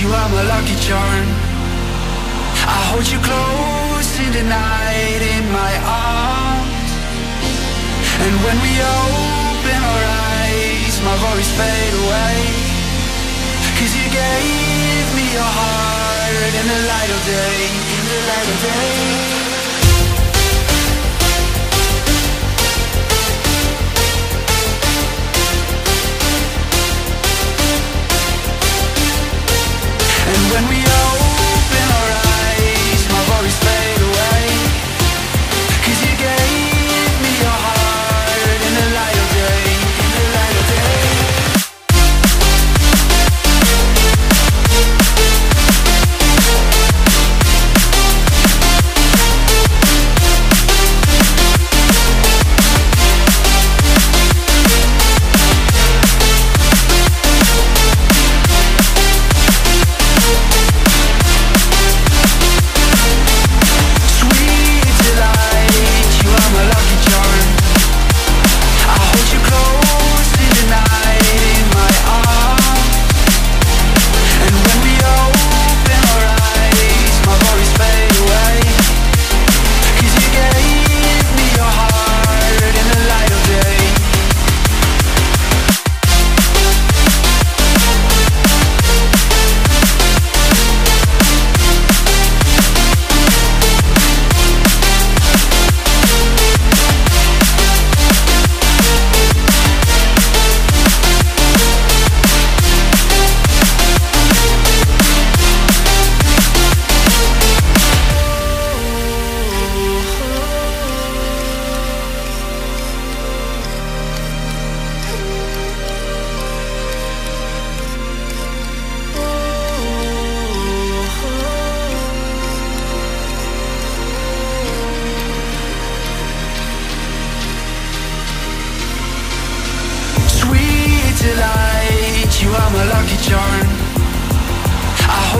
you are my lucky charm. I hold you close in the night in my arms. And when we open our eyes My worries fade away. Cause you gave me your heart in the light of day In the light of day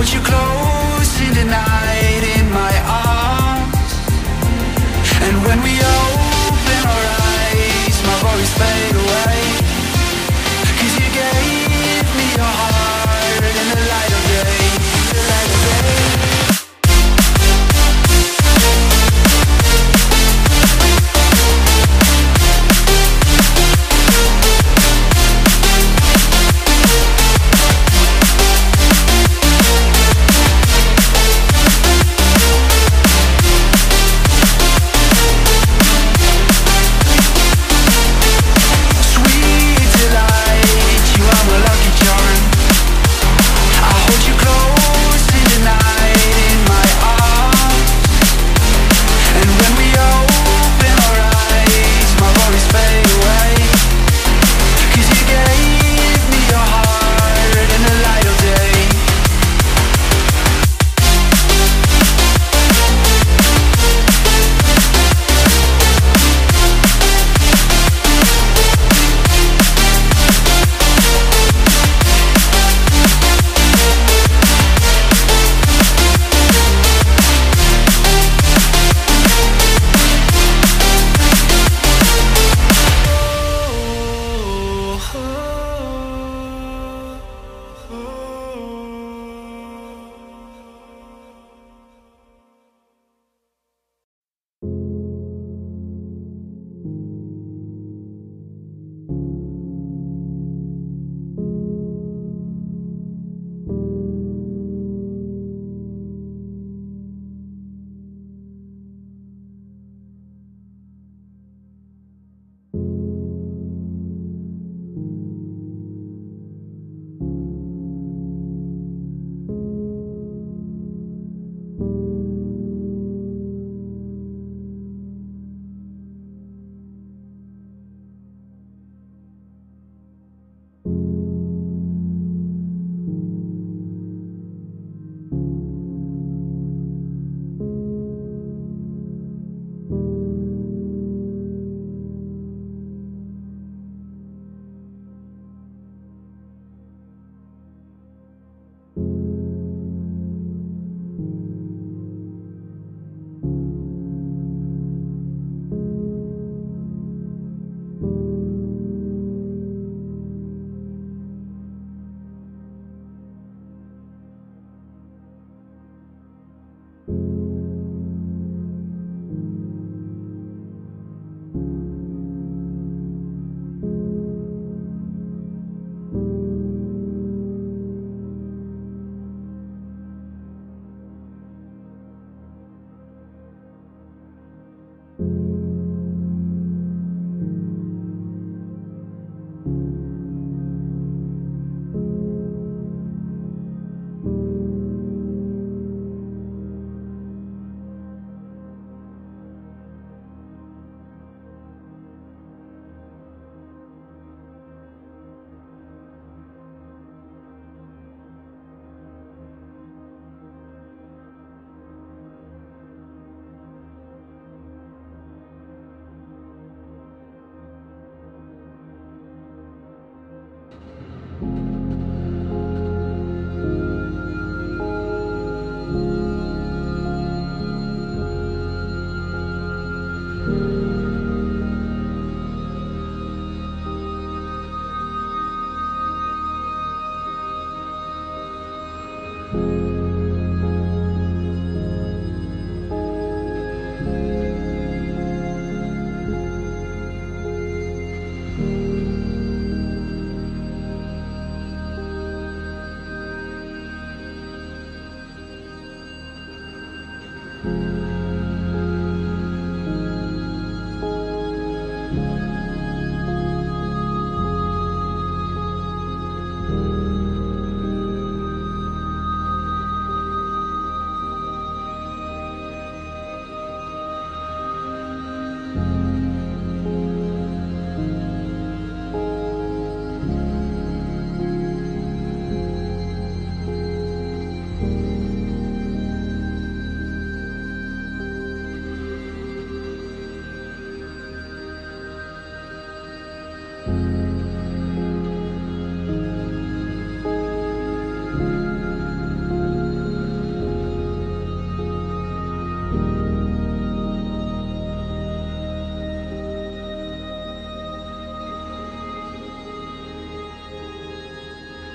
hold you close in the night in my arms. And when we open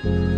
you